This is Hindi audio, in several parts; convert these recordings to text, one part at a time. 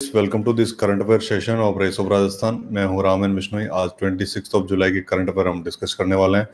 Welcome to this current affair session of Race of Rajasthan मैं हूँ रामन बिश्नोई आज ट्वेंटी ऑफ़ जुलाई की करंट अफेयर हम डिस्कस करने वाले हैं।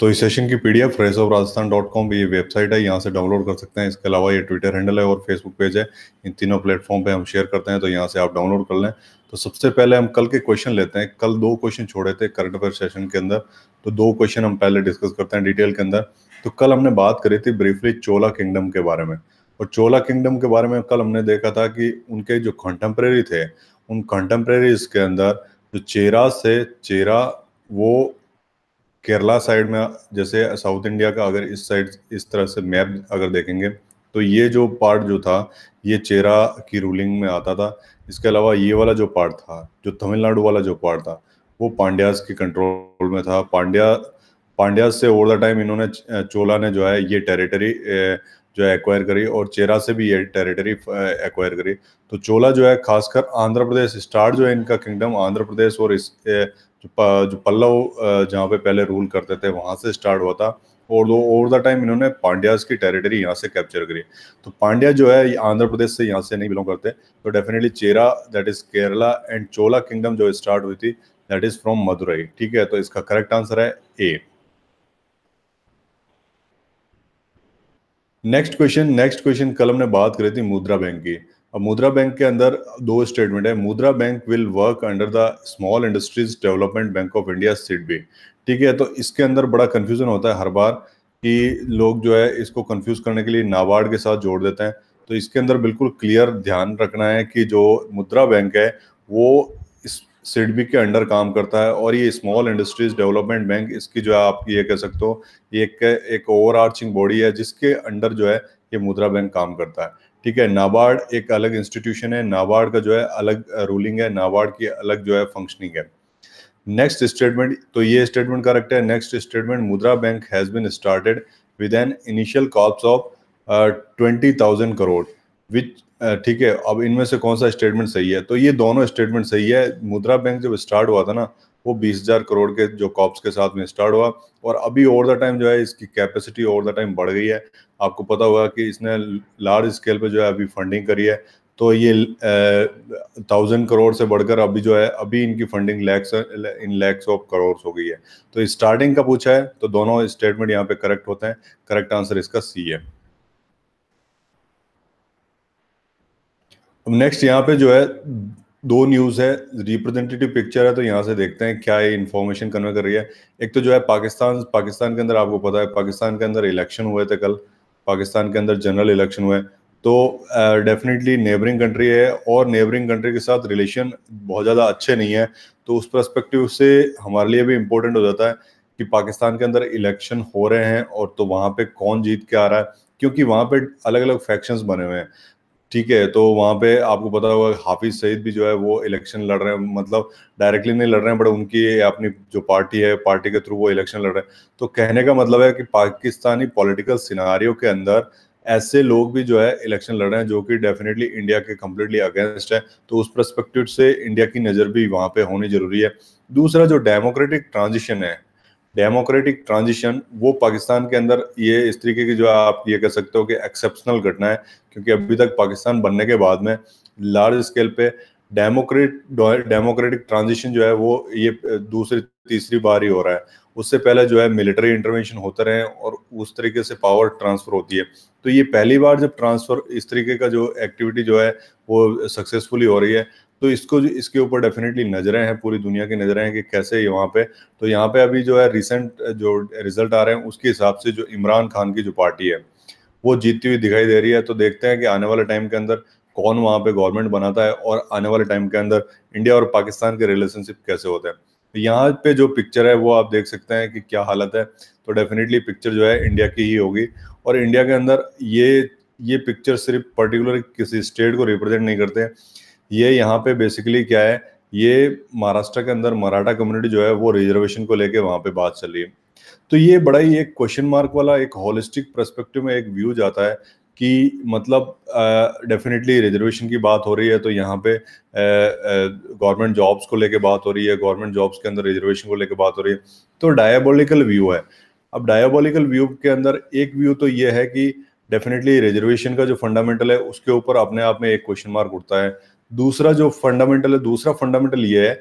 तो इस सेशन की PDF Race of Rajasthan dot com ये वेबसाइट है। यहाँ से डाउनलोड कर सकते हैं। इसके अलावा ये ट्विटर हैंडल है और फेसबुक पेज है। इन तीनों प्लेटफॉर्म पे हम शेयर करते हैं। तो यहाँ से आप डाउनलोड कर लें। तो सबसे पहले हम कल के क्वेश्चन लेते हैं। कल दो क्वेश्चन छोड़े थे करंट अफेयर सेशन के अंदर। तो दो क्वेश्चन हम पहले डिस्कस करते हैं डिटेल के अंदर। तो कल हमने बात करी थी ब्रीफली चोला किंगडम के बारे में। और चोला किंगडम के बारे में कल हमने देखा था कि उनके जो कंटेम्प्रेरी थे, उन कंटेम्प्रेरीज के अंदर जो चेरा से चेरा, वो केरला साइड में, जैसे साउथ इंडिया का अगर इस साइड इस तरह से मैप अगर देखेंगे तो ये जो पार्ट जो था, ये चेरा की रूलिंग में आता था। इसके अलावा ये वाला जो पार्ट था, जो तमिलनाडु वाला जो पार्ट था, वो पांड्यास के कंट्रोल में था। पांड्या पांड्यास से ओवर द टाइम इन्होंने चोला ने जो है, ये टेरिटरी जो है एक्वायर करी और चेरा से भी ये टेरिटरी एक्वायर करी। तो चोला जो है खासकर आंध्र प्रदेश स्टार्ट जो है इनका किंगडम आंध्र प्रदेश और इस जो, जो पल्लव जहाँ पे पहले रूल करते थे वहाँ से स्टार्ट हुआ था। और दो ओवर द टाइम इन्होंने पांड्यास की टेरिटरी यहाँ से कैप्चर करी। तो पांड्या जो है आंध्र प्रदेश से यहाँ से नहीं बिलोंग करते। तो definitely Chera that is Kerala and Chola kingdom जो स्टार्ट हुई थी दैट इज़ फ्रॉम मदुरई ठीक है तो इसका करेक्ट आंसर है A next question next question कल हमने बात करी थी मुद्रा बैंक की। अब मुद्रा बैंक के अंदर दो स्टेटमेंट है। Mudra Bank will work under the Small Industries Development Bank of India SIDBI ठीक है तो इसके अंदर बड़ा कंफ्यूजन होता है हर बार कि लोग जो है इसको कंफ्यूज करने के लिए नाबार्ड के साथ जोड़ देते हैं। तो इसके अंदर बिल्कुल क्लियर ध्यान रखना है कि जो मुद्रा बैंक है, वो सिडबी के अंडर काम करता है और ये स्मॉल इंडस्ट्रीज़ डेवलपमेंट बैंक इसकी जो है आप ये कह सकते हो एक एक ओवर आर्चिंग बॉडी है जिसके अंडर जो है ये मुद्रा बैंक काम करता है। ठीक है नाबार्ड एक अलग इंस्टीट्यूशन है नाबार्ड का जो है अलग रूलिंग है नाबार्ड की अलग जो है फंक्शनिंग है। नेक्स्ट स्टेटमेंट तो ये स्टेटमेंट करेक्ट है next statement Mudra Bank has been started with an initial corpus of twenty thousand crore which ठीक है, अब इनमें से कौन सा स्टेटमेंट सही है? तो ये दोनों स्टेटमेंट सही है। मुद्रा बैंक जब स्टार्ट हुआ था ना, वो बीस हज़ार करोड़ के जो कॉप्स के साथ में स्टार्ट हुआ और अभी ओवर द टाइम जो है, इसकी कैपेसिटी ओवर द टाइम बढ़ गई है। आपको पता होगा कि इसने लार्ज स्केल पे जो है, अभी फंडिंग करी है। तो ये थाउज़ेंड करोड़ से बढ़कर अभी जो है, अभी इनकी funding lakhs in lakhs of crore हो गई है। तो स्टार्टिंग का पूछा है? तो दोनों स्टेटमेंट यहाँ पे करेक्ट होते हैं। करेक्ट आंसर इसका सी है नेक्स्ट यहाँ पे जो है, दो न्यूज़ है रिप्रेजेंटेटिव पिक्चर है तो यहाँ से देखते हैं क्या ये इन्फॉर्मेशन कन्वे कर रही है। एक तो जो है, पाकिस्तान पाकिस्तान के अंदर आपको पता है, पाकिस्तान के अंदर इलेक्शन हुए थे कल, पाकिस्तान के अंदर जनरल इलेक्शन हुए। तो डेफिनेटली नेबरिंग कंट्री है और नेबरिंग कंट्री के साथ रिलेशन बहुत ज़्यादा अच्छे नहीं है। तो उस परस्पेक्टिव से हमारे लिए भी इम्पोर्टेंट हो जाता है कि पाकिस्तान के अंदर इलेक्शन हो रहे हैं और तो वहाँ पे कौन जीत के आ रहा है, क्योंकि वहाँ पे अलग अलग फैक्शंस बने हुए हैं। ठीक है तो वहाँ पे आपको पता होगा हाफिज सईद भी जो है वो इलेक्शन लड़ रहे हैं मतलब डायरेक्टली नहीं लड़ रहे हैं बट उनकी अपनी जो पार्टी है पार्टी के थ्रू वो इलेक्शन लड़ रहे हैं। तो कहने का मतलब है कि पाकिस्तानी पॉलिटिकल सिनारियों के अंदर ऐसे लोग भी जो है इलेक्शन लड़ रहे हैं, जो कि डेफिनेटली इंडिया के कम्प्लीटली अगेंस्ट है। तो उस परस्पेक्टिव से इंडिया की नज़र भी वहाँ पे होनी ज़रूरी है। दूसरा जो डेमोक्रेटिक ट्रांजिशन है डेमोक्रेटिक ट्रांजिशन वो पाकिस्तान के अंदर ये इस तरीके की जो आप ये कह सकते हो कि एक्सेप्शनल घटना है, क्योंकि अभी तक पाकिस्तान बनने के बाद में लार्ज स्केल पे डेमोक्रेट डेमोक्रेटिक ट्रांजिशन जो है वो ये दूसरी, तीसरी बार ही हो रहा है। उससे पहले जो है मिलिट्री इंटरवेंशन होते रहे और उस तरीके से पावर ट्रांसफ़र होती है। तो ये पहली बार जब ट्रांसफ़र इस तरीके का जो एक्टिविटी जो है वो सक्सेसफुली हो रही है तो इसको इसके ऊपर डेफिनेटली नज़रें हैं, पूरी दुनिया की नज़रें हैं कि कैसे यहाँ पे तो यहाँ पे अभी जो है रिसेंट जो रिज़ल्ट आ रहे हैं, उसके हिसाब से जो इमरान खान की जो पार्टी है, वो जीतती हुई दिखाई दे रही है। तो देखते हैं कि आने वाले टाइम के अंदर कौन वहाँ पे गवर्नमेंट बनाता है और आने वाले टाइम के अंदर इंडिया और पाकिस्तान के रिलेशनशिप कैसे होते हैं। तो यहाँ पे जो पिक्चर है, वो आप देख सकते हैं कि क्या हालत है। तो डेफिनेटली पिक्चर जो है इंडिया की ही होगी। और इंडिया के अंदर ये ये पिक्चर सिर्फ़ पर्टिकुलर किसी स्टेट को रिप्रेजेंट नहीं करते ये यहाँ पे बेसिकली क्या है ये महाराष्ट्र के अंदर मराठा कम्युनिटी जो है वो रिजर्वेशन को लेके वहाँ पे बात चल रही है। तो ये बड़ा ही एक क्वेश्चन मार्क वाला एक होलिस्टिक परस्पेक्टिव में एक व्यू जाता है कि मतलब डेफिनेटली uh, रिजर्वेशन की बात हो रही है तो यहाँ पे गवर्नमेंट uh, जॉब्स uh, को लेके बात हो रही है गवर्नमेंट जॉब्स के अंदर रिजर्वेशन को लेके बात हो रही है। तो डायबोलिकल व्यू है। अब डायबोलिकल व्यू के अंदर एक व्यू तो ये है कि डेफिनेटली रिजर्वेशन का जो फंडामेंटल है उसके ऊपर अपने आप में एक क्वेश्चन मार्क उठता है। दूसरा जो फंडामेंटल है, दूसरा फंडामेंटल ये है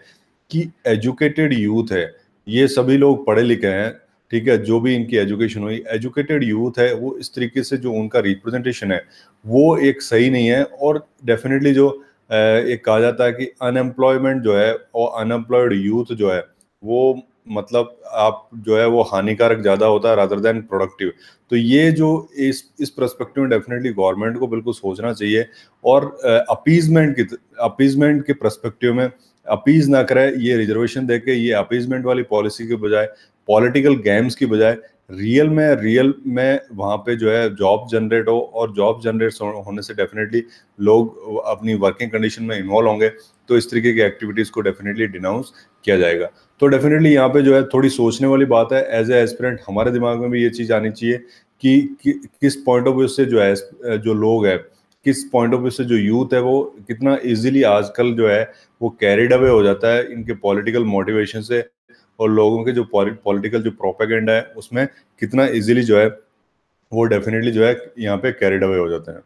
कि एजुकेटेड यूथ है। ये सभी लोग पढ़े लिखे हैं, ठीक है, जो भी इनकी एजुकेशन हुई एजुकेटेड यूथ है, वो इस तरीके से जो उनका रिप्रेजेंटेशन है, वो एक सही नहीं है और डेफिनेटली जो एक कहा जाता है कि अनएम्प्लॉयमेंट जो है और अनएम्प्लॉयड यूथ जो है, वो मतलब आप जो है वो हानिकारक ज़्यादा होता है रादर देन प्रोडक्टिव तो ये जो इस इस परस्पेक्टिव में डेफिनेटली गवर्नमेंट को बिल्कुल सोचना चाहिए और अपीजमेंट की अपीजमेंट के परस्पेक्टिव में अपीज ना करे, ये रिजर्वेशन देके ये अपीजमेंट वाली पॉलिसी के बजाय पॉलिटिकल गेम्स की बजाय रियल में रियल में वहाँ पे जो है जॉब जनरेट हो और जॉब जनरेट होने से डेफिनेटली लोग अपनी वर्किंग कंडीशन में इन्वॉल्व होंगे। तो इस तरीके की एक्टिविटीज़ को डेफिनेटली डिनाउंस किया जाएगा। तो डेफिनेटली यहाँ पे जो है थोड़ी सोचने वाली बात है एज ए एस्पिरेंट हमारे दिमाग में भी ये चीज़ आनी चाहिए कि, कि किस पॉइंट ऑफ़ व्यू से जो है जो लोग है किस पॉइंट ऑफ़ व्यू से जो यूथ है वो कितना इजीली आजकल जो है वो कैरिड अवे हो जाता है इनके पॉलिटिकल मोटिवेशन से और लोगों के जो पॉलिटिकल जो प्रोपेगेंडा है उसमें कितना इजीली जो है वो डेफिनेटली जो है यहाँ पे कैरिड अवे हो जाते हैं।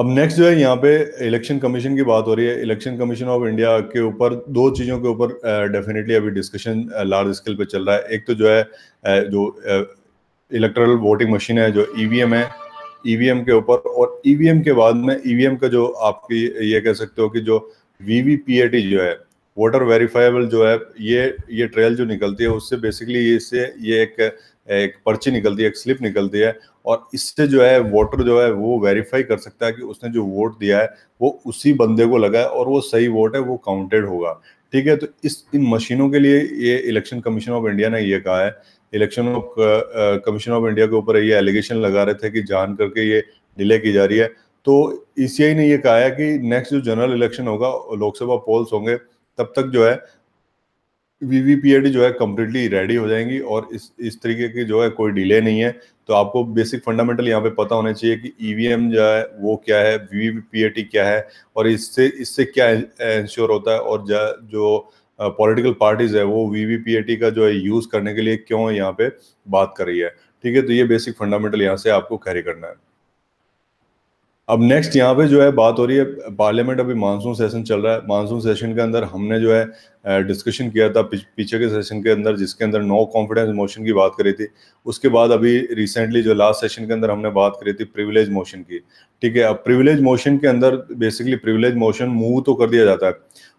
अब नेक्स्ट जो है यहाँ पे इलेक्शन कमीशन की बात हो रही है। इलेक्शन कमीशन ऑफ़ इंडिया के ऊपर दो चीज़ों के ऊपर डेफिनेटली अभी डिस्कशन लार्ज स्केल पे चल रहा है। एक तो जो है जो इलेक्ट्रल वोटिंग मशीन है, जो ईवीएम है ईवीएम के ऊपर। और ईवीएम के बाद में ईवीएम का जो आपकी ये कह सकते हो कि जो वीवीपीएटी जो है वोटर वेरीफाइबल जो है, ये ये ट्रेल जो निकलती है, उससे बेसिकली इससे ये एक एक पर्ची निकलती है, एक स्लिप निकलती है। और इससे जो है वोटर जो है वो वेरीफाई कर सकता है कि उसने जो वोट दिया है, वो उसी बंदे को लगा है और वो सही वोट है, वो काउंटेड होगा। ठीक है तो इस, इन मशीनों के लिए ये इलेक्शन कमीशन ऑफ़ इंडिया ने ये कहा है। Election of commission of India के ऊपर ये एलिगेशन लगा रहे थे कि जान करके ये डिले की जा रही है। तो ईसीआई ने ये कहा है कि नेक्स्ट जो जनरल इलेक्शन होगा, लोकसभा पोल्स होंगे, तब तक जो है वीवीपीएडी जो है कम्प्लीटली रेडी हो जाएँगी और इस इस तरीके की जो है कोई डिले नहीं है। तो आपको बेसिक फंडामेंटल यहाँ पे पता होना चाहिए कि ईवीएम e जो है, वो क्या है वीवीपीएटी क्या है और इससे इससे क्या इंश्योर होता है और जो पॉलिटिकल पार्टीज़ है, वो वीवीपीएटी का जो है यूज़ करने के लिए क्यों यहाँ पे बात कर रही है। ठीक है तो ये बेसिक फंडामेंटल यहाँ से आपको कैरी करना है। अब नेक्स्ट यहाँ पे जो है बात हो रही है पार्लियामेंट अभी मानसून सेशन चल रहा है। मानसून सेशन के अंदर हमने जो है डिस्कशन किया था पीछे के सेशन के अंदर, जिसके अंदर नो कॉन्फिडेंस मोशन की बात करी थी। उसके बाद अभी रिसेंटली जो लास्ट सेशन के अंदर हमने बात करी थी प्रिविलेज मोशन की। ठीक है, अब प्रिविलेज मोशन के अंदर बेसिकली प्रिविलेज मोशन मूव तो कर दिया जाता है।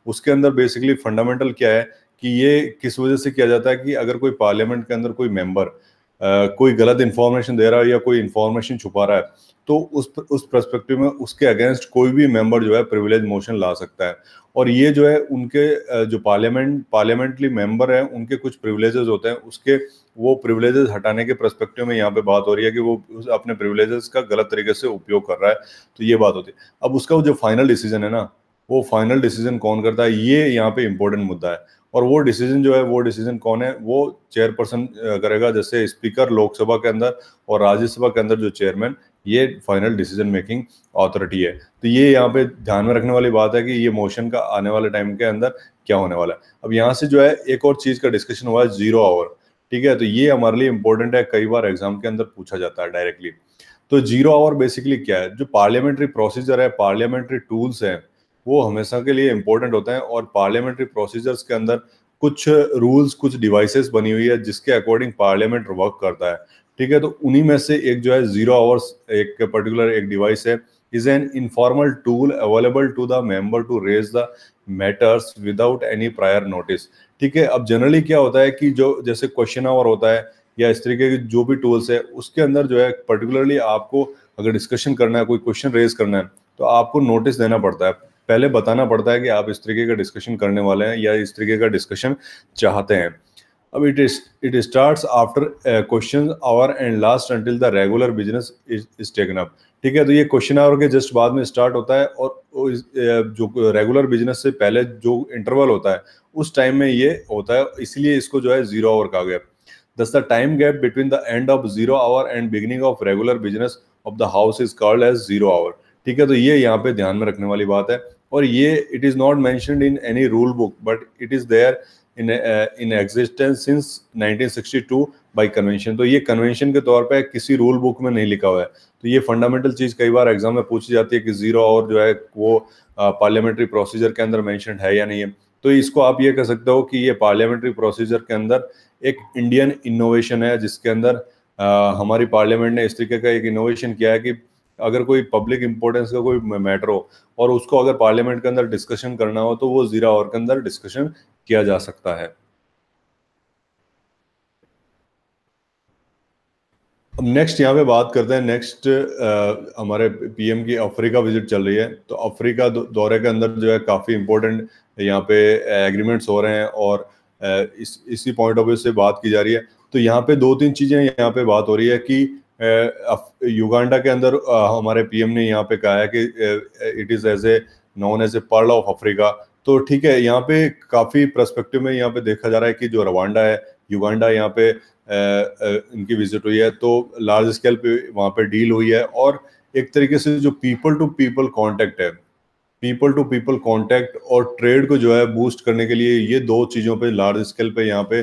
उसके अंदर बेसिकली फंडामेंटल क्या है कि ये किस वजह से किया जाता है कि अगर कोई पार्लियामेंट के अंदर कोई मेंबर कोई गलत इंफॉर्मेशन दे रहा है या कोई इंफॉर्मेशन छुपा रहा है तो उस उस परस्पेक्टिव में उसके अगेंस्ट कोई भी मेंबर जो है प्रिविलेज मोशन ला सकता है। और ये जो है उनके जो पार्लियामेंट पार्लियामेंट्री मेंबर हैं, उनके कुछ प्रिविलेजेस होते हैं, उसके वो प्रिविलेजेस हटाने के परस्पेक्टिव में यहाँ पे बात हो रही है कि वो अपने प्रिविलेजेस का गलत तरीके से उपयोग कर रहा है तो ये बात होती है। अब उसका जो फाइनल डिसीज़न है ना, वो फाइनल डिसीज़न कौन करता है, ये यहाँ पे इंपॉर्टेंट मुद्दा है। और वो डिसीज़न जो है, वो डिसीज़न कौन है, वो चेयरपर्सन करेगा जैसे स्पीकर लोकसभा के अंदर और राज्यसभा के अंदर जो चेयरमैन ये फाइनल डिसीज़न मेकिंग अथॉरिटी है। तो ये यहाँ पे ध्यान में रखने वाली बात है कि ये मोशन का आने वाले टाइम के अंदर क्या होने वाला है। अब यहाँ से जो है एक और चीज़ का डिस्कशन हुआ है ज़ीरो आवर ठीक है? तो ये हमारे लिए इंपॉर्टेंट है, कई बार एग्ज़ाम के अंदर पूछा जाता है डायरेक्टली तो ज़ीरो आवर बेसिकली क्या है? जो पार्लियामेंट्री प्रोसीजर है पार्लियामेंट्री टूल्स हैं, वो हमेशा के लिए इंपॉर्टेंट होते हैं और पार्लियामेंट्री प्रोसीजर्स के अंदर कुछ रूल्स कुछ डिवाइसेस बनी हुई है, जिसके अकॉर्डिंग पार्लियामेंट वर्क करता है। ठीक है तो उन्हीं में से एक जो है ज़ीरो आवर्स एक पर्टिकुलर एक डिवाइस है is an informal tool available to the member to raise the matters without any prior notice ठीक है, अब जनरली क्या होता है कि जो, जैसे क्वेश्चन आवर होता है, या इस तरीके के जो भी टूल्स है, उसके अंदर जो है पर्टिकुलरली आपको अगर डिस्कशन करना है, कोई क्वेश्चन रेज करना है तो आपको नोटिस देना पड़ता है। पहले बताना पड़ता है कि आप इस तरीके का डिस्कशन करने वाले हैं, या इस तरीके का डिस्कशन चाहते हैं। अब it is it starts after question hour and last until the regular business is taken up ठीक है तो ये क्वेश्चन आवर के जस्ट बाद में स्टार्ट होता है और जो रेगुलर बिज़नेस से पहले जो इंटरवल होता है, उस टाइम में ये होता है, इसलिए इसको जो है ज़ीरो आवर कहा गया। Thus the time gap between the end of zero hour and beginning of regular business of the house is called as zero hour ठीक है तो ये यहाँ पे ध्यान में रखने वाली बात है। और ये it is not mentioned in any rule book but it is there in in existence since 1962 by convention तो ये कन्वेंशन के तौर पे किसी रूल बुक में नहीं लिखा हुआ है। तो ये फंडामेंटल चीज़ कई बार एग्ज़ाम में पूछी जाती है कि ज़ीरो और जो है वो पार्लियामेंट्री प्रोसीजर के अंदर मैंशन है या नहीं है। तो इसको आप ये कह सकते हो कि ये पार्लियामेंट्री प्रोसीजर के अंदर एक इंडियन इनोवेशन है जिसके अंदर आ, हमारी पार्लियामेंट ने इस तरीके का एक इनोवेशन किया है कि अगर कोई पब्लिक इंपॉर्टेंस का कोई मैटर हो और उसको अगर पार्लियामेंट के अंदर डिस्कशन करना हो तो वो जीरा और के अंदर डिस्कशन किया जा सकता है। अब नेक्स्ट यहाँ पे बात करते हैं नेक्स्ट हमारे पीएम की अफ्रीका विज़िट चल रही है। तो अफ्रीका दौरे के अंदर जो है काफ़ी इंपॉर्टेंट यहाँ पे एग्रीमेंट्स हो रहे हैं और इस, इसी पॉइंट ऑफ़ व्यू से बात की जा रही है। तो यहाँ पे दो तीन चीज़ें यहाँ पे बात हो रही है कि युगांडा के अंदर हमारे पीएम ने यहाँ पे कहा है कि it is as a non as a pearl of Africa तो ठीक है, यहाँ पे काफ़ी प्रस्पेक्टिव में यहाँ पे देखा जा रहा है कि जो रवांडा है युगांडा यहाँ पे इनकी विज़िट हुई है तो लार्ज स्केल पे वहाँ पे डील हुई है और एक तरीके से जो पीपल टू पीपल कांटेक्ट है पीपल टू पीपल कांटेक्ट और ट्रेड को जो है बूस्ट करने के लिए ये दो चीज़ों पे लार्ज स्केल पे यहाँ पे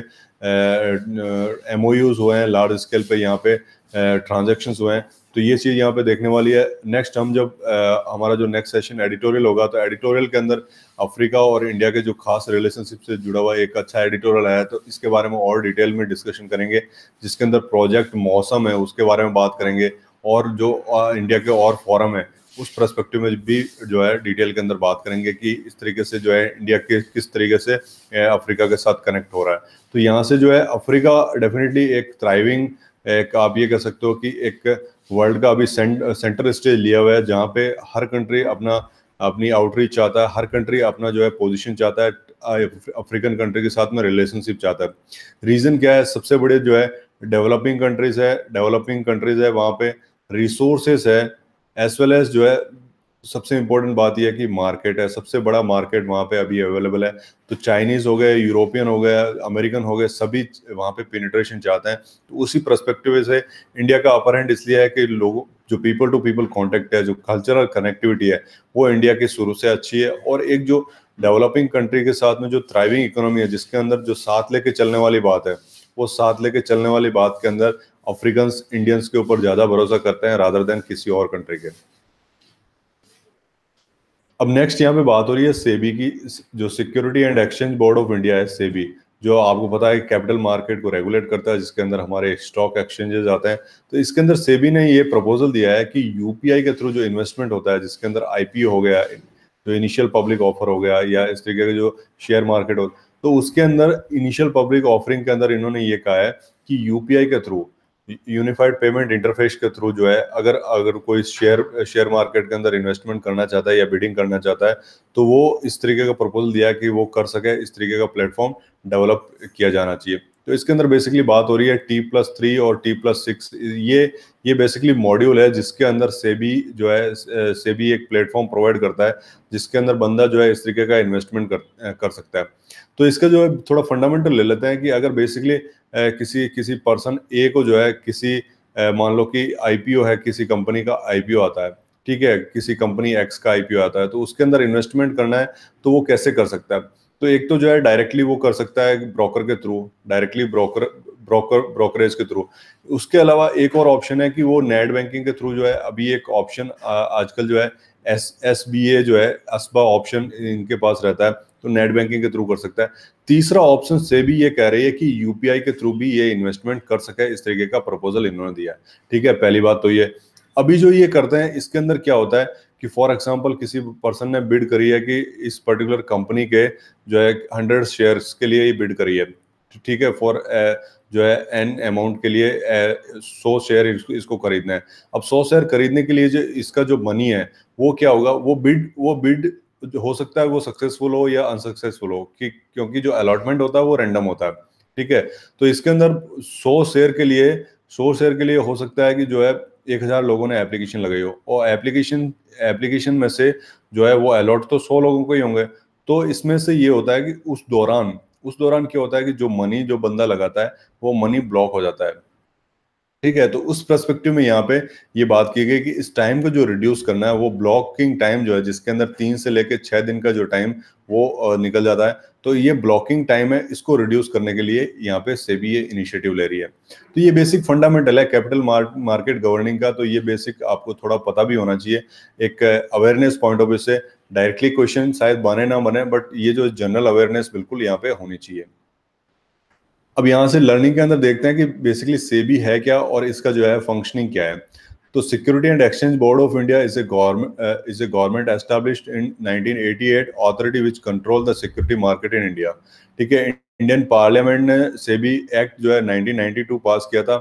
एम हुए हैं लार्ज स्केल पे यहाँ पे ट्रांजेक्शन हुए हैं। तो ये चीज़ यहाँ पे देखने वाली है। नेक्स्ट हम जब आ, हमारा जो नेक्स्ट सेशन एडिटोरियल होगा तो एडिटोरियल के अंदर अफ्रीका और इंडिया के जो खास रिलेशनशिप से जुड़ा हुआ एक अच्छा एडिटोरियल है तो इसके बारे में और डिटेल में डिस्कशन करेंगे जिसके अंदर प्रोजेक्ट मौसम है उसके बारे में बात करेंगे और जो आ, इंडिया के और फॉरम है उस परस्पेक्टिव में भी जो है डिटेल के अंदर बात करेंगे कि इस तरीके से जो है इंडिया के किस तरीके से अफ्रीका के साथ कनेक्ट हो रहा है। तो यहाँ से जो है अफ्रीका डेफिनेटली एक थ्राइविंग एक आप ये कह सकते हो कि एक वर्ल्ड का अभी सेंट, सेंटर स्टेज लिया हुआ है जहाँ पे हर कंट्री अपना अपनी आउटरीच चाहता है हर कंट्री अपना जो है पोजीशन चाहता है अफ्रीकन कंट्री के साथ में रिलेशनशिप चाहता है। रीजन क्या है? सबसे बड़े जो है डेवलपिंग कंट्रीज़ है डेवलपिंग कंट्रीज़ है वहाँ पे रिसोर्सेस है एज वेल एज जो है सबसे इंपॉर्टेंट बात यह है कि मार्केट है, सबसे बड़ा मार्केट वहाँ पे अभी अवेलेबल है। तो चाइनीज़ हो गए यूरोपियन हो गए अमेरिकन हो गए, सभी वहाँ पे पेनिट्रेशन चाहते हैं। तो उसी परस्पेक्टिव से इंडिया का अपर हैंड इसलिए है कि लोगों, जो पीपल टू पीपल कॉन्टेक्ट है, जो कल्चरल कनेक्टिविटी है, वो इंडिया की शुरू से अच्छी है। और एक जो डेवलपिंग कंट्री के साथ में जो थ्राइविंग इकोनॉमी है, जिसके अंदर जो साथ लेके चलने वाली बात है, वो साथ लेके चलने वाली बात के अंदर अफ्रीकन इंडियंस के ऊपर ज़्यादा भरोसा करते हैं रादर देन किसी और कंट्री के। अब नेक्स्ट यहाँ पे बात हो रही है सेबी की, जो Security and Exchange Board of India है, सेबी, जो आपको पता है कैपिटल मार्केट को रेगुलेट करता है, जिसके अंदर हमारे स्टॉक एक्सचेंजेस आते हैं। तो इसके अंदर सेबी ने ये प्रपोजल दिया है कि यूपीआई के थ्रू जो इन्वेस्टमेंट होता है, जिसके अंदर आईपीओ हो गया, जो इनिशियल पब्लिक ऑफ़र हो गया, या इस तरीके का जो शेयर मार्केट हो तो उसके अंदर इनिशियल पब्लिक ऑफरिंग के अंदर इन्होंने ये कहा है कि यूपीआई के थ्रू यूनिफाइड पेमेंट इंटरफेस के थ्रू जो है, अगर अगर कोई शेयर शेयर मार्केट के अंदर इन्वेस्टमेंट करना चाहता है या बिडिंग करना चाहता है तो वो इस तरीके का प्रपोजल दिया कि वो कर सके, इस तरीके का प्लेटफॉर्म डेवलप किया जाना चाहिए। तो इसके अंदर बेसिकली बात हो रही है टी प्लस थ्री और टी प्लस सिक्स ये ये बेसिकली मॉड्यूल है जिसके अंदर सेबी जो है सेबी एक प्लेटफॉर्म प्रोवाइड करता है, जिसके अंदर बंदा जो है इस तरीके का इन्वेस्टमेंट कर कर सकता है। तो इसका जो है थोड़ा फंडामेंटल ले लेते हैं कि अगर बेसिकली किसी किसी पर्सन ए को जो है किसी मान लो कि आईपीओ है, किसी कंपनी का आईपीओ आता है, ठीक है, किसी कंपनी एक्स का आईपीओ आता है तो उसके अंदर इन्वेस्टमेंट करना है तो वो कैसे कर सकता है? तो एक तो जो है डायरेक्टली वो कर सकता है ब्रोकर के through directly broker broker brokerage के थ्रू उसके अलावा एक और ऑप्शन है कि वो नेट बैंकिंग के थ्रू जो है, अभी एक ऑप्शन आजकल जो है एस एस बी ए जो है असबा ऑप्शन इनके पास रहता है तो नेट बैंकिंग के थ्रू कर सकता है। तीसरा ऑप्शन से भी ये कह रही है कि यूपीआई के थ्रू भी ये इन्वेस्टमेंट कर सके, इस तरीके का प्रपोजल इन्होंने दिया ठीक है, पहली बात तो ये। अभी जो ये करते हैं, इसके अंदर क्या होता है कि फॉर एग्ज़ाम्पल किसी पर्सन ने बिड करी है कि इस पर्टिकुलर कंपनी के जो है हंड्रेड शेयर्स के लिए ही बिड करी है। ठीक है? फॉर जो है एन अमाउंट के लिए सौ शेयर इसको, इसको खरीदना है। अब सौ शेयर खरीदने के लिए जो इसका जो मनी है वो क्या होगा? वो बिड वो बिड हो सकता है वो सक्सेसफुल हो या अनसक्सेसफुल हो कि क्योंकि जो अलॉटमेंट होता है वो रैंडम होता है। ठीक है? तो इसके अंदर सौ शेयर के लिए सौ शेयर के लिए हो सकता है कि जो है एक हज़ार लोगों ने एप्लीकेशन लगाई हो। और एप्लीकेशन एप्लीकेशन में से जो है वो अलॉट तो सौ लोगों को ही होंगे। तो इसमें से ये होता है कि उस दौरान उस दौरान क्या होता है कि जो मनी जो बंदा लगाता है, वो मनी ब्लॉक हो जाता है। ठीक है तो उस परस्पेक्टिव में यहाँ पे ये बात की गई कि इस टाइम को जो रिड्यूस करना है, वो ब्लॉकिंग टाइम जो है, जिसके अंदर तीन से लेकर छह दिन का जो टाइम वो निकल जाता है तो ये ब्लॉकिंग टाइम है, इसको रिड्यूस करने के लिए यहाँ पे सेबी ये इनिशिएटिव ले रही है। तो ये बेसिक फंडामेंटल है कैपिटल मार्केट गवर्निंग का तो ये बेसिक आपको थोड़ा पता भी होना चाहिए, एक अवेयरनेस पॉइंट ऑफ़ व्यू से डायरेक्टली क्वेश्चन शायद बने ना बने बट ये जो जनरल अवेयरनेस बिल्कुल यहाँ पे होनी चाहिए। अब यहाँ से लर्निंग के अंदर देखते हैं कि बेसिकली सेबी है क्या और इसका जो है फंक्शनिंग क्या है। तो security and exchange board of India is a government is a government established in 1988 authority which control the security market in India ठीक है इंडियन पार्लियामेंट ने सेबी एक्ट जो है 1992 पास किया था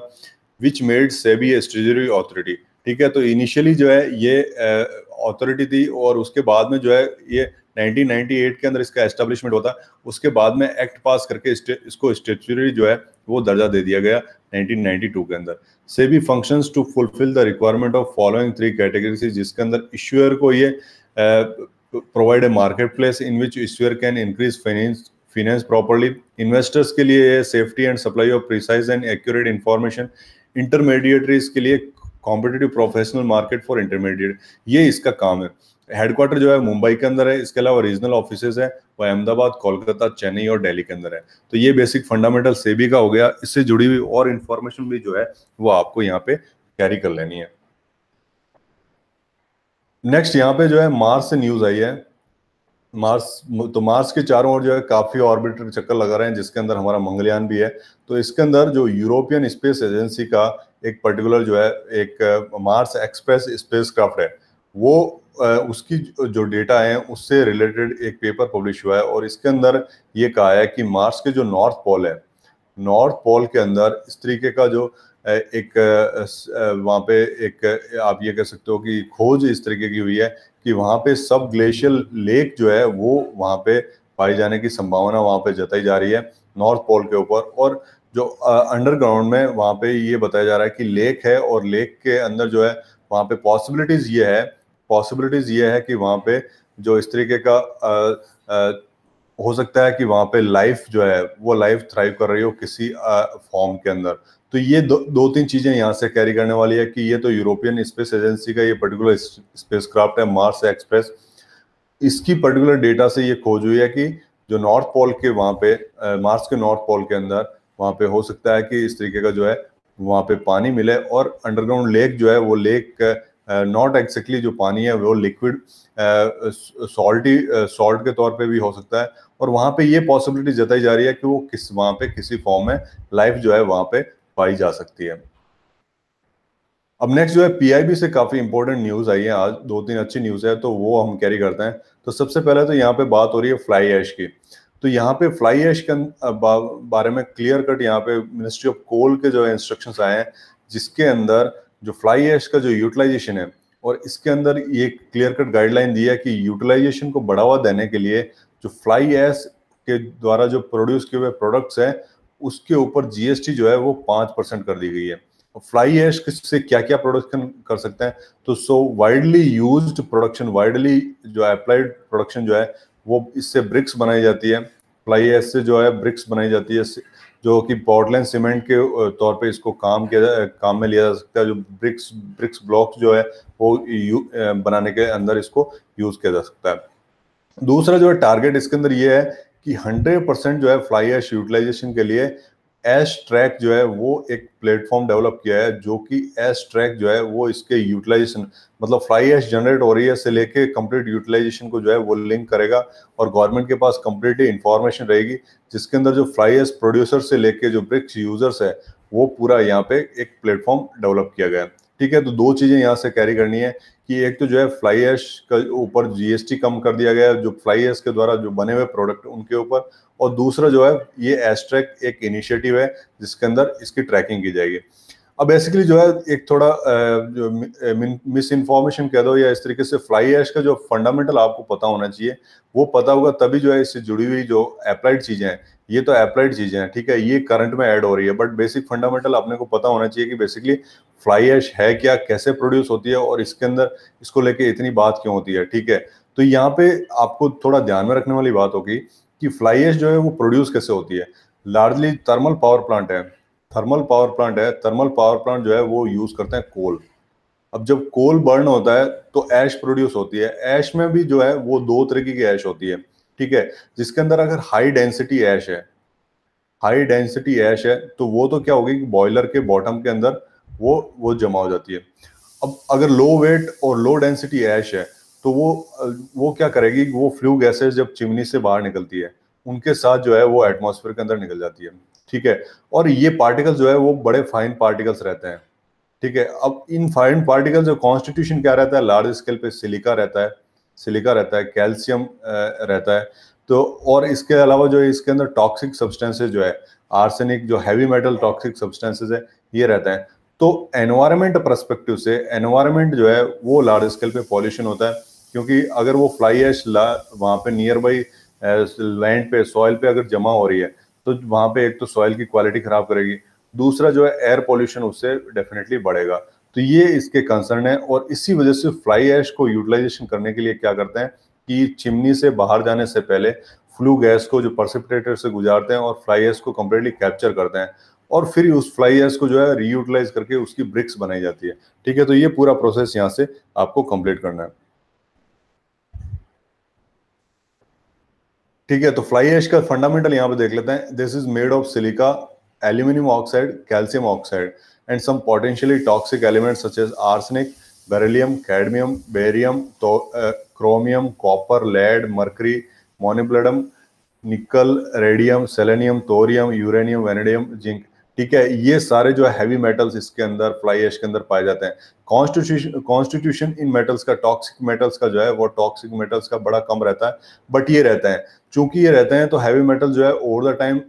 which made SEBI a treasury authority ठीक है तो इनिशियली जो है ये अथॉरिटी uh, थी और उसके बाद में जो है ये 1998 के अंदर इसका एस्टेब्लिशमेंट होता, उसके बाद में एक्ट पास करके इसको स्टेचुरी जो है, वो दर्जा दे दिया गया 1992 के अंदर। SEBI functions to fulfil the requirement of following three categories जिसके अंदर इश्यूअर को ये provide a market place in which issuer can increase finance finance properly investors के लिए safety and supply of precise and accurate information intermediaries के लिए competitive professional market for intermediate ये इसका काम है। हेडक्वार्टर जो है मुंबई के अंदर है, इसके अलावा रीजनल ऑफ़िस है, वो अहमदाबाद, कोलकाता, चेन्नई और दिल्ली के अंदर है। तो ये बेसिक फंडामेंटल सेबी का हो गया। इससे जुड़ी हुई और इन्फॉर्मेशन भी जो है, वो आपको यहाँ पे कैरी कर लेनी है। नेक्स्ट यहाँ पे जो है मार्स से न्यूज़ आई है। मार्स तो मार्स के चारों ओर जो है, काफ़ी ऑर्बिटर चक्कर लगा रहे हैं, जिसके अंदर हमारा मंगलयान भी है। तो इसके अंदर जो यूरोपियन स्पेस एजेंसी का एक पर्टिकुलर जो है, एक मार्स एक्सप्रेस स्पेस क्राफ्ट है। वो उसकी जो डेटा है, उससे रिलेटेड एक पेपर पब्लिश हुआ है और इसके अंदर ये कहा है कि मार्स के जो नॉर्थ पोल है, नॉर्थ पोल के अंदर इस तरीके का जो एक वहाँ पे एक, आप ये कह सकते हो कि खोज इस तरीके की हुई है कि वहाँ पे सब ग्लेशियल लेक जो है, वो वहाँ पे पाई जाने की संभावना वहाँ पे जताई जा रही है नॉर्थ पोल के ऊपर और जो अंडरग्राउंड में वहाँ पे ये बताया जा रहा है कि लेक है और लेक के अंदर जो है, वहाँ पे पॉसिबिलिटीज ये है पॉसिबिलिटीज ये है कि वहाँ पे जो इस तरीके का आ, आ, हो सकता है कि वहाँ पे लाइफ जो है वो लाइफ थ्राइव कर रही हो किसी फॉर्म के अंदर। तो ये दो, दो तीन चीज़ें यहाँ से कैरी करने वाली है कि ये तो यूरोपियन स्पेस एजेंसी का ये पर्टिकुलर स्पेस क्राफ्ट है मार्स एक्सप्रेस इसकी पर्टिकुलर डेटा से ये खोज हुई है कि जो नॉर्थ पोल के वहाँ पे मार्स के नॉर्थ पोल के अंदर वहाँ पे हो सकता है कि इस तरीके का जो है वहाँ पे पानी मिले और अंडरग्राउंड लेक जो है वो लेक नॉट एक्सेक्टली जो पानी है, वो लिक्विड सॉल्टी सॉल्ट के तौर पे भी हो सकता है। और वहाँ पे ये पॉसिबिलिटी जताई जा रही है कि वो किस, वहाँ पे किसी फॉर्म में लाइफ जो है वहाँ पे पाई जा सकती है। अब नेक्स्ट जो है पीआईबी से काफ़ी इंपॉर्टेंट न्यूज़ आई है आज। दो तीन अच्छी न्यूज़ है तो वो हम कैरी करते हैं। तो सबसे पहले तो यहाँ पे बात हो रही है फ्लाई ऐश की। तो यहाँ पे फ्लाई ऐश के बारे में क्लियर कट यहाँ पे मिनिस्ट्री ऑफ़ कोल के जो इंस्ट्रक्शन आए हैं, जिसके अंदर जो फ्लाई एश का जो यूटिलाइजेशन है, और इसके अंदर ये क्लियर कट गाइडलाइन दी है कि यूटिलाइजेशन को बढ़ावा देने के लिए जो फ्लाई एश के द्वारा जो प्रोड्यूस किए हुए प्रोडक्ट्स हैं, उसके ऊपर जीएसटी जो है वो पाँच परसेंट कर दी गई है। फ्लाई एश से क्या क्या प्रोडक्शन कर सकते हैं? तो so widely use production widely जो अप्लाइड प्रोडक्शन जो है, वो इससे ब्रिक्स बनाई जाती है। फ्लाई एश से जो है ब्रिक्स बनाई जाती है। जो कि पोर्टलैंड सीमेंट के तौर पे इसको काम किया जा, काम में लिया जा सकता है, जो ब्रिक्स ब्रिक्स ब्लॉक्स जो है, वो बनाने के अंदर इसको यूज़ किया जा सकता है। दूसरा जो है टारगेट इसके अंदर ये है कि 100 परसेंट जो है फ्लाई एश यूटिलाइजेशन के लिए एस ट्रैक जो है, वो एक प्लेटफॉर्म डेवलप किया है जो कि एस ट्रैक जो है, वो इसके यूटिलाइजेशन मतलब फ्लाई एश जनरेट हो रही है से लेके कंप्लीट यूटिलाइजेशन को जो है, वो लिंक करेगा और गवर्नमेंट के पास कंप्लीट इंफॉर्मेशन रहेगी, जिसके अंदर जो फ्लाई एश प्रोड्यूसर से लेके जो ब्रिक्स यूज़र्स है, वो पूरा यहाँ पे एक प्लेटफॉर्म डेवलप किया गया है। ठीक है तो दो चीज़ें यहाँ से कैरी करनी है। कि एक तो जो है फ्लाई एश का ऊपर जीएसटी कम कर दिया गया जो फ्लाई एश के द्वारा जो बने हुए प्रोडक्ट उनके ऊपर। और दूसरा जो है, ये एस्ट्रैक एक इनिशिएटिव है, जिसके अंदर इसकी ट्रैकिंग की जाएगी। अब बेसिकली जो है, एक थोड़ा जो मिस इन्फॉर्मेशन कह दो या इस तरीके से फ्लाई ऐश का जो फंडामेंटल आपको पता होना चाहिए, वो पता होगा तभी जो है इससे जुड़ी हुई जो अप्लाइड चीज़ें हैं, ये तो अप्लाइड चीज़ें हैं, ठीक है? ये करंट में ऐड हो रही है बट बेसिक फंडामेंटल अपने को पता होना चाहिए कि बेसिकली फ्लाई ऐश है क्या, कैसे प्रोड्यूस होती है और इसके अंदर इसको लेके इतनी बात क्यों होती है, ठीक है? तो यहाँ पे आपको थोड़ा ध्यान में रखने वाली बात होगी कि फ्लाई ऐश जो है वो प्रोड्यूस कैसे होती है। लार्जली थर्मल पावर प्लांट है थर्मल पावर प्लांट है थर्मल पावर प्लांट जो है वो यूज़ करते हैं कोल अब जब कोल बर्न होता है तो ऐश प्रोड्यूस होती है। ऐश में भी जो है वो दो तरीके की ऐश होती है, ठीक है? जिसके अंदर अगर हाई डेंसिटी ऐश है हाई डेंसिटी ऐश है तो वो तो क्या होगी कि बॉयलर के बॉटम के अंदर वो वो जमा हो जाती है। अब अगर लो वेट और लो डेंसिटी ऐश है तो वो वो क्या करेगी? वो फ्लू गैसेस जब चिमनी से बाहर निकलती है, उनके साथ जो है वो एटमॉस्फेयर के अंदर निकल जाती है। ठीक है? और ये पार्टिकल्स जो है वो बड़े फाइन पार्टिकल्स रहते हैं। ठीक है? अब इन फाइन पार्टिकल्स जो कॉन्स्टिट्यूशन क्या रहता है? लार्ज स्केल पे सिलिका रहता है। सिलिका रहता है कैल्शियम रहता है। तो और इसके अलावा जो है, इसके अंदर टॉक्सिक सब्सटेंसेज जो है आर्सेनिक जो हैवी मेटल टॉक्सिक सब्सटेंसेज है, ये रहता है। तो एनवायरमेंट परस्पेक्टिव से एनवायरमेंट जो है, वो लार्ज स्केल पे पॉल्यूशन होता है, क्योंकि अगर वो फ्लाई एश वहाँ पे नियर बाई लैंड पे सॉइल पे अगर जमा हो रही है तो वहाँ पे एक तो सॉइल की क्वालिटी खराब करेगी। दूसरा जो है एयर पॉल्यूशन उससे डेफिनेटली बढ़ेगा। तो ये इसके कंसर्न है और इसी वजह से फ्लाई एश को यूटिलाइजेशन करने के लिए क्या करते हैं कि चिमनी से बाहर जाने से पहले फ्लू गैस को जो परसिपिटेटर से गुजारते हैं और फ्लाई एश को कम्प्लीटली कैप्चर करते हैं। और फिर उस फ्लाई एश को जो है रीयूटिलाइज करके उसकी ब्रिक्स बनाई जाती है। ठीक है तो ये पूरा प्रोसेस यहाँ से आपको कंप्लीट करना है। ठीक है तो फ्लाई एश का फंडामेंटल यहाँ पे देख लेते हैं। This is made of silica aluminium oxide calcium oxide and some potentially toxic elements such as arsenic beryllium cadmium barium chromium copper lead mercury molybdenum nickel radium selenium thorium uranium vanadium zinc ठीक है, ये सारे जो हैवी मेटल्स इसके अंदर फ्लाई एश के अंदर पाए जाते हैं। कॉन्स्टिट्यूशन कॉन्स्टिट्यूशन इन मेटल्स का टॉक्सिक मेटल्स का जो है, वो टॉक्सिक मेटल्स का बड़ा कम रहता है बट ये रहता है। चूँकि ये रहते हैं तो हैवी मेटल जो है over the time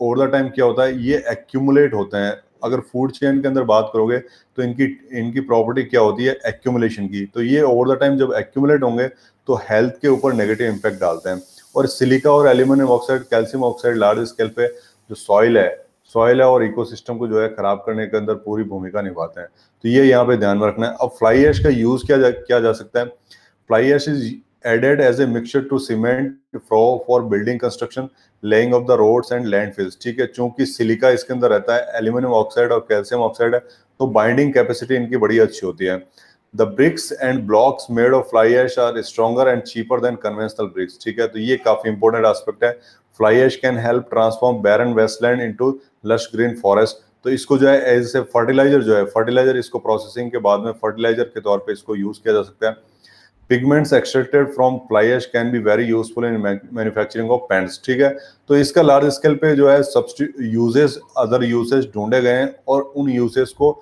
over the time क्या होता है, ये एक्यूमुलेट होते हैं। अगर फ़ूड चेन के अंदर बात करोगे तो इनकी इनकी प्रॉपर्टी क्या होती है एक्यूमुलेशन की। तो ये ओवर द टाइम जब एक्यूमुलेट होंगे तो हेल्थ के ऊपर नेगेटिव इम्पैक्ट डालते हैं। और सिलिका और aluminium oxide calcium oxide large scale पे जो सॉइल है सॉइल है और इकोसिस्टम को जो है खराब करने के अंदर पूरी भूमिका निभाते हैं। तो ये यहाँ पे ध्यान में रखना है। अब फ्लाई एश का यूज़ किया जा किया जा सकता है। Fly ash is added as a mixture to cement for building construction laying of the roads and landfills ठीक है, चूँकि सिलिका इसके अंदर रहता है एल्यूमिनियम ऑक्साइड और कैल्शियम ऑक्साइड है तो बाइंडिंग कैपेसिटी इनकी बड़ी अच्छी होती है। The bricks and blocks made of fly ash are stronger and cheaper than conventional bricks ठीक है तो ये काफ़ी इंपॉर्टेंट एस्पेक्ट है। Fly ash can help transform barren wasteland into lush green forest. तो इसको जो है एज ए फर्टिलाइज़र जो है, फर्टिलाइज़र इसको प्रोसेसिंग के बाद में फर्टिलाइज़र के तौर पे इसको यूज़ किया जा सकता है। Pigments extracted from fly ash can be very useful in manufacturing of paints, ठीक है? तो इसका लार्ज स्केल पे जो है यूजेस अदर यूसेज ढूंढे गए हैं और उन यूसेज को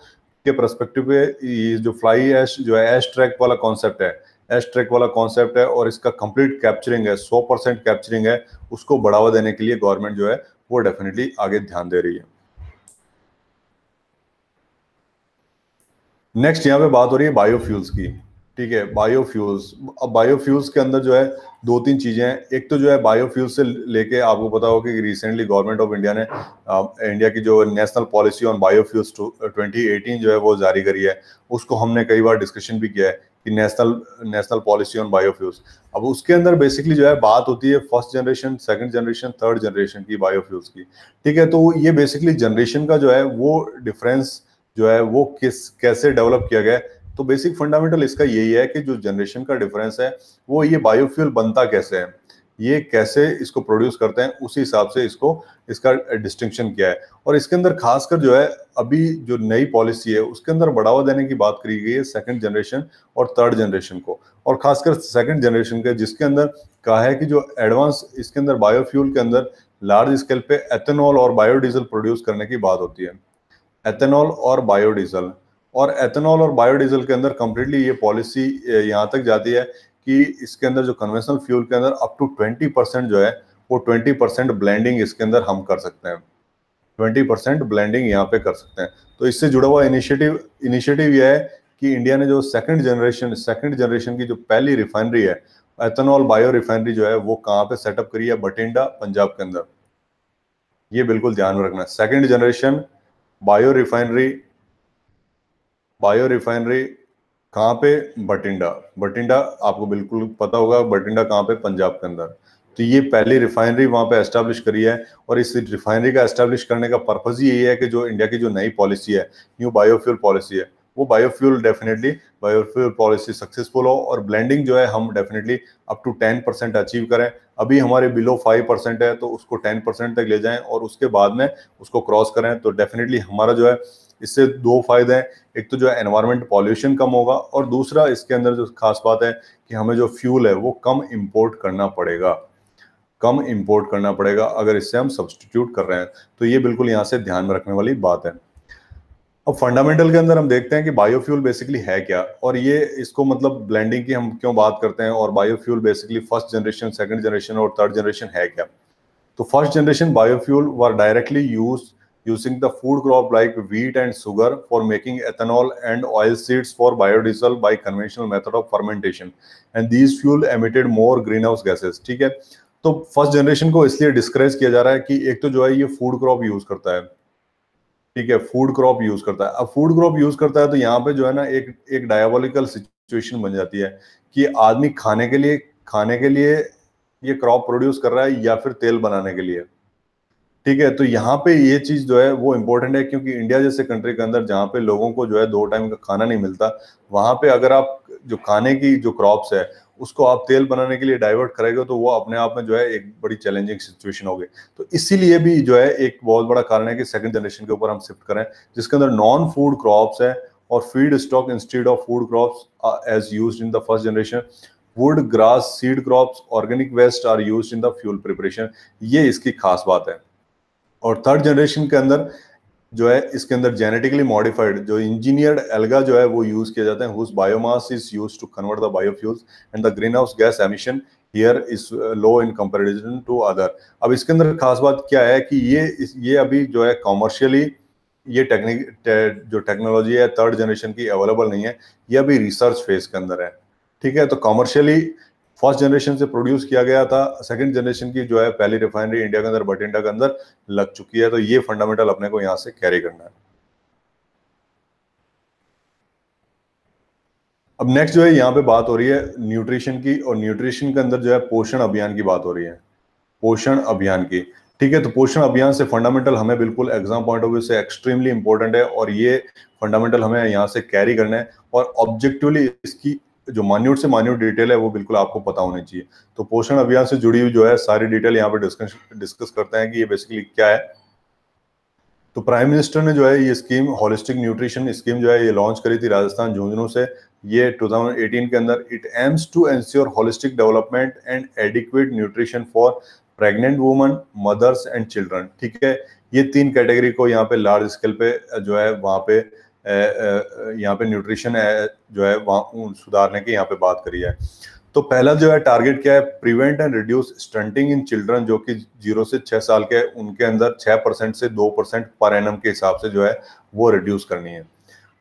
के परस्पेक्टिव पे ये जो फ्लाई एश जो है, एश ट्रैक वाला कॉन्सेप्ट है ट्रैक वाला कॉन्सेप्ट है और इसका कंप्लीट कैप्चरिंग है सौ परसेंट कैप्चरिंग है उसको बढ़ावा देने के लिए गवर्नमेंट जो है वो डेफिनेटली आगे ध्यान दे रही है। नेक्स्ट यहाँ पे बात हो रही है बायोफ्यूल्स की ठीक है? बायोफ्यूल्स अब बायोफ्यूल्स के अंदर जो है दो तीन चीज़ें हैं। एक तो जो है बायोफ्यूल्स से लेके आपको पता हो कि रिसेंटली गवर्नमेंट ऑफ़ इंडिया ने आ, इंडिया की जो नेशनल पॉलिसी ऑन बायोफ्यूल्स 2018 जो है वो जारी करी है। उसको हमने कई बार डिस्कशन भी किया है। कि national national policy on biofuels अब उसके अंदर बेसिकली जो है बात होती है first generation second generation third generation की बायोफ्यूल्स की। ठीक है तो ये बेसिकली जनरेशन का जो है वो डिफरेंस जो है वो किस, कैसे डेवलप किया गया तो बेसिक फंडामेंटल इसका यही है कि जो जनरेशन का डिफरेंस है, वो ये बायोफ्यूल बनता कैसे है? ये कैसे इसको प्रोड्यूस करते हैं, उसी हिसाब से इसको इसका डिस्टिंक्शन क्या है। और इसके अंदर खासकर जो है, अभी जो नई पॉलिसी है, उसके अंदर बढ़ावा देने की बात करी गई है सेकंड जनरेशन और थर्ड जनरेशन को। और खासकर सेकंड जनरेशन के, जिसके अंदर कहा है कि जो एडवांस इसके अंदर बायोफ्यूल के अंदर लार्ज स्केल पे एथेनॉल और बायोडीजल प्रोड्यूस करने की बात होती है। एथेनॉल और बायोडीजल और एथेनॉल और बायोडीजल के अंदर कम्प्लीटली ये पॉलिसी यहाँ तक जाती है कि इसके अंदर जो कन्वेंशनल फ्यूल के अंदर अप टू ट्वेंटी परसेंट जो है, वो ट्वेंटी परसेंट ब्लेंडिंग इसके अंदर हम कर सकते हैं। ट्वेंटी परसेंट ब्लेंडिंग यहाँ पे कर सकते हैं। तो इससे जुड़ा हुआ इनिशिएटिव इनिशिएटिव यह है कि इंडिया ने जो सेकंड जनरेशन सेकंड जनरेशन की जो पहली रिफाइनरी है एथेनॉल बायो रिफाइनरी जो है, वो कहाँ पे सेटअप करी है? बटिंडा पंजाब के अंदर। ये बिल्कुल ध्यान में रखना second generation bio refinery bio refinery कहाँ पे? बटिंडा बटिंडा आपको बिल्कुल पता होगा बटिंडा कहाँ पे? पंजाब के अंदर। तो ये पहली रिफाइनरी वहाँ पे एस्टेब्लिश करी है और इस रिफाइनरी का एस्टेब्लिश करने का पर्पज यही है कि जो इंडिया की जो नई पॉलिसी है, न्यू बायोफ्यूल पॉलिसी है, वो biofuel definitely, biofuel policy successful हो और ब्लेंडिंग जो है हम definitely up to ten percent achieve करें। अभी हमारे बिलो फाइव परसेंट है तो उसको टेन परसेंट तक ले जाएँ और उसके बाद में उसको क्रॉस करें। तो डेफिनेटली हमारा जो है इससे दो फ़ायदे हैं। एक तो जो है एनवायरमेंट पॉल्यूशन कम होगा और दूसरा इसके अंदर जो खास बात है कि हमें जो फ्यूल है वो कम इम्पोर्ट करना पड़ेगा। कम इम्पोर्ट करना पड़ेगा। अगर इससे हम सब्सटीट्यूट कर रहे हैं तो ये बिल्कुल यहाँ से ध्यान में रखने वाली बात है। अब फंडामेंटल के अंदर हम देखते हैं कि बायोफ्यूल बेसिकली है क्या? और ये इसको मतलब ब्लेंडिंग की हम क्यों बात करते हैं? और biofuel basically first generation second generation और थर्ड जनरेशन है क्या? तो first generation biofuel were directly use using the food crop like wheat and sugar for making ethanol and oil seeds for biodiesel by conventional method of fermentation and these fuel emitted more greenhouse gases ठीक है तो फ़र्स्ट जनरेशन को इसलिए डिस्करेज किया जा रहा है कि एक तो जो है ये फ़ूड क्रॉप यूज़ करता है ठीक है फ़ूड क्रॉप यूज़ करता है अब फ़ूड क्रॉप यूज़ करता है तो यहाँ पे जो है ना एक एक डायबोलिकल सिचुएशन बन जाती है कि आदमी खाने के लिए खाने के लिए ये क्रॉप प्रोड्यूस कर रहा है या फिर तेल बनाने के लिए ठीक है तो यहाँ पे ये चीज़ जो है वो इम्पोर्टेंट है क्योंकि इंडिया जैसे कंट्री के अंदर जहाँ पे लोगों को जो है दो टाइम का खाना नहीं मिलता, वहाँ पे अगर आप जो खाने की जो क्रॉप्स है, उसको आप तेल बनाने के लिए डाइवर्ट करेंगे तो वो अपने आप में जो है एक बड़ी चैलेंजिंग सिचुएशन होगी। तो इसीलिए भी जो है एक बहुत बड़ा कारण है कि सेकंड जनरेशन के ऊपर हम शिफ्ट करें, जिसके अंदर नॉन फ़ूड क्रॉप्स है और feed stock instead of food crops as use in the first generation wood grass seed crops organic waste are use in the fuel preparation ये इसकी खास बात है। और थर्ड जनरेशन के अंदर जो है इसके अंदर जेनेटिकली मॉडिफाइड जो इंजीनियर्ड एल्गा जो है वो यूज़ किया जाता है whose biomass is use to convert the biofuels and the green house gas emission here is low in comparison to other अब इसके अंदर खास बात क्या है कि ये ये अभी जो है कॉमर्शियली ये टेक्निक टे, जो टेक्नोलॉजी है थर्ड जनरेशन की अवेलेबल नहीं है ये अभी रिसर्च फ़ेज़ के अंदर है। ठीक है तो कॉमर्शियली फ़र्स्ट जनरेशन से प्रोड्यूस किया गया था। सेकंड जनरेशन की जो है, पहली रिफाइनरी इंडिया के अंदर बटिंडा के अंदर लग चुकी है। तो ये फंडामेंटल अपने को यहाँ से कैरी करना है। अब नेक्स्ट जो है, यहाँ पे बात हो रही है न्यूट्रिशन की और न्यूट्रिशन के अंदर जो है, पोषण अभियान की बात हो रही है। पोषण अभियान की, ठीक है? तो पोषण अभियान से फंडामेंटल हमें बिल्कुल एग्ज़ाम पॉइंट ऑफ़ व्यू से एक्सट्रीमली इंपॉर्टेंट है और ये फंडामेंटल हमें यहाँ से कैरी करना है। और ऑब्जेक्टिवली इसकी जो मान्यूट से मान्यूट डिटेल है, वो बिल्कुल आपको पता होनी चाहिए। तो पोषण अभियान से जुड़ी हुई जो है, सारी डिटेल यहाँ पे डिस्कस डिस्कस करते हैं कि ये बेसिकली क्या है। तो प्राइम मिनिस्टर ने जो है, ये स्कीम होलिस्टिक न्यूट्रिशन स्कीम जो है, ये लॉन्च करी थी राजस्थान झुंझुनू से। ये 2018 के अंदर it aims to ensure holistic development and adequate nutrition for pregnant woman mothers and children ठीक है? ये तीन कैटेगरी को यहाँ पे लार्ज स्केल पे, जो है, वहाँ पे यहाँ पे न्यूट्रिशन है, जो है, वहाँ सुधारने की यहाँ पे बात करी है। तो पहला जो है टारगेट क्या है? Prevent and reduce stunting in children जो कि ज़ीरो से छह साल के, उनके अंदर छह परसेंट से दो परसेंट पर एनम के हिसाब से जो है, वो रिड्यूस करनी है।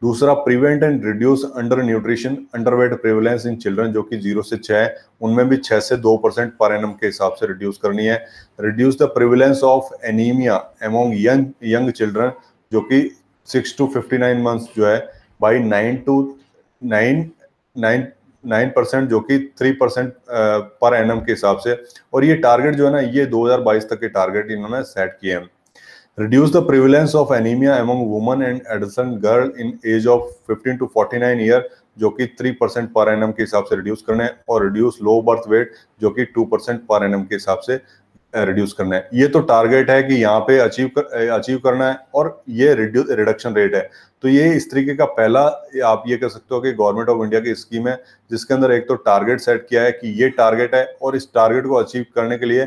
दूसरा prevent and reduce under nutrition underweight prevalence in children जो कि ज़ीरो से छह उनमें भी छह से दो परसेंट पर एनम के हिसाब से रिड्यूस करनी है। Reduce the prevalence of anaemia among young young children जो कि six to fifty nine months जो है by nine to nine nine nine percent जो कि थ्री परसेंट पर एनम के हिसाब से। और ये टारगेट जो है ना, ये 2022 तक के टारगेट इन्होंने सेट किए हैं। Reduce the prevalence of anaemia among woman and adult girl in age of 15 to 49 year जो कि 3 परसेंट पर एनम के हिसाब से रिड्यूस करने और रिड्यूस लो बर्थ वेट जो कि 2 परसेंट पर एनम के हिसाब से रिड्यूस करना है। ये तो टारगेट है कि यहाँ पे अचीव कर अचीव करना है और ये रिडक्शन रेट है। तो ये इस तरीके का पहला आप ये कह सकते हो कि गवर्नमेंट ऑफ़ इंडिया की स्कीम है, जिसके अंदर एक तो टारगेट सेट किया है कि ये टारगेट है और इस टारगेट को अचीव करने के लिए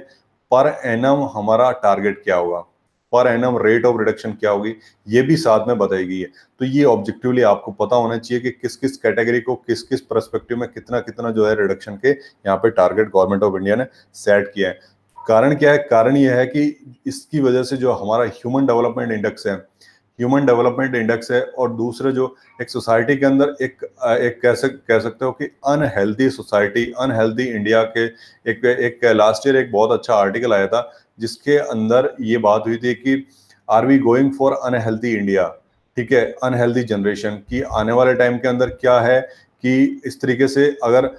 पर एनम हमारा टारगेट क्या होगा? Per annum rate of reduction क्या होगी? ये भी साथ में बताई गई है। तो ये ऑब्जेक्टिवली आपको पता होना चाहिए कि किस किस कैटेगरी को किस किस परस्पेक्टिव में कितना कितना जो है रिडक्शन के यहाँ पे टारगेट गवर्नमेंट ऑफ़ इंडिया ने सेट किया है। कारण क्या है? कारण यह है कि इसकी वजह से जो हमारा ह्यूमन डेवलपमेंट इंडेक्स है ह्यूमन डेवलपमेंट इंडेक्स है और दूसरे जो एक सोसाइटी के अंदर एक एक कह सक, कह सकते हो कि अनहेल्दी सोसाइटी अनहेल्दी इंडिया के एक एक लास्ट ईयर एक बहुत अच्छा आर्टिकल आया था, जिसके अंदर ये बात हुई थी कि are we going for unhealthy India ठीक है अनहेल्दी जनरेशन की आने वाले टाइम के अंदर क्या है कि इस तरीके से अगर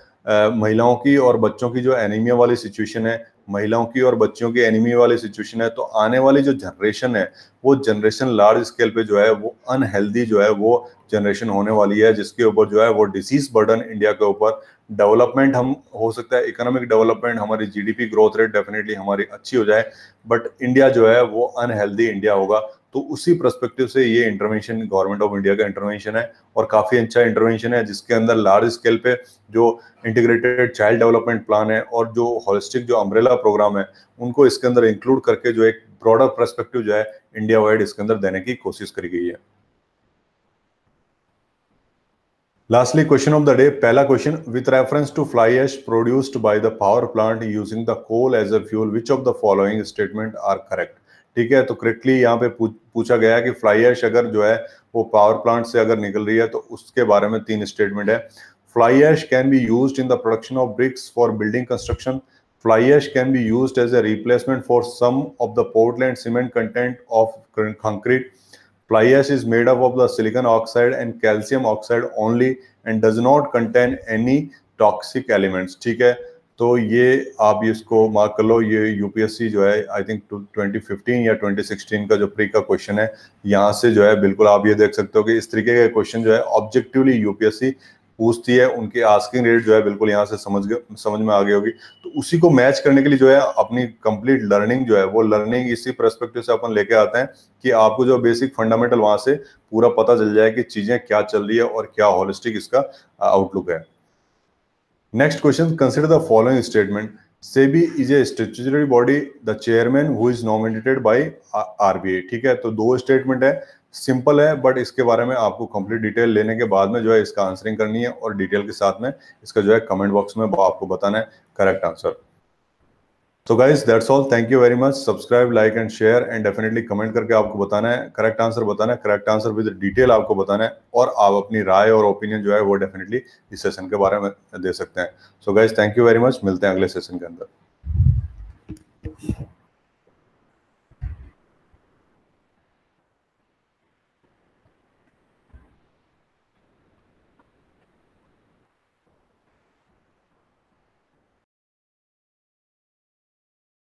महिलाओं की और बच्चों की जो एनीमिया वाली सिचुएशन है महिलाओं की और बच्चियों की एनिमी वाली सिचुएशन है तो आने वाली जो जनरेशन है, वो जनरेशन लार्ज स्केल पे जो है, वो अनहेल्दी जो है, वो जनरेशन होने वाली है, जिसके ऊपर जो है, वो डिसीज बर्डन इंडिया के ऊपर डेवलपमेंट हम, हो सकता है इकोनॉमिक डेवलपमेंट हमारी जीडीपी ग्रोथ रेट डेफिनेटली हमारी अच्छी हो जाए बट इंडिया जो है, वो अनहेल्दी इंडिया होगा। तो उसी परस्पेक्टिव से ये इंटरवेंशन गवर्नमेंट ऑफ़ इंडिया का इंटरवेंशन है और काफ़ी अच्छा इंटरवेंशन है जिसके अंदर लार्ज स्केल पे जो इंटीग्रेटेड चाइल्ड डेवलपमेंट प्लान है और जो होलिस्टिक जो अम्ब्रेला प्रोग्राम है उनको इसके अंदर इंक्लूड करके जो एक ब्रॉडर परस्पेक्टिव जो है इंडिया वाइड इसके अंदर देने की कोशिश करी गई है Lastly, question of the day. पहला question with reference to fly ash produced by the power plant using the coal as a fuel, which of the following statement are correct? ठीक है तो करेक्टली यहाँ पे पूछा गया है कि फ्लाई एश अगर जो है, वो पावर प्लांट से अगर निकल रही है तो उसके बारे में तीन स्टेटमेंट है। Fly ash can be use in the production of bricks for building construction fly ash can be use as a replacement for some of the Portland cement content of concrete fly ash is made up of the silicon oxide and calcium oxide only and does not contain any toxic elements ठीक है? तो ये आप इसको मार्क कर लो, ये यूपीएससी जो है आई थिंक 2015 या 2016 का जो प्री का क्वेश्चन है, यहाँ से जो है बिल्कुल आप ये देख सकते हो कि इस तरीके का क्वेश्चन जो है ऑब्जेक्टिवली यूपीएससी पूछती है, उनके आस्किंग रेट जो है बिल्कुल यहाँ से समझ समझ में आ गई होगी। तो उसी को मैच करने के लिए जो है अपनी कंप्लीट लर्निंग जो है, वो लर्निंग इसी परस्पेक्टिव से अपन लेके आते हैं कि आपको जो बेसिक फंडामेंटल वहाँ से पूरा पता चल जाए कि चीज़ें क्या चल रही है और क्या होलिस्टिक इसका आउटलुक है। Next question consider the following statement SEBI is a statutory body the chairman who is nominated by RBI ठीक है? तो दो स्टेटमेंट है। सिंपल है बट इसके बारे में आपको कंप्लीट डिटेल लेने के बाद में जो है इसका आंसरिंग करनी है और डिटेल के साथ में इसका जो है कमेंट बॉक्स में आपको बताना है। करेक्ट आंसर तो guys that's all thank you very much subscribe like and share and definitely comment करके आपको बताना है। करेक्ट आंसर बताना है। करेक्ट आंसर विद डिटेल आपको बताना है। और आप अपनी राय और ओपिनियन जो है वो डेफिनेटली इस सेशन के बारे में दे सकते हैं। So guys thank you very much मिलते हैं अगले सेशन के अंदर।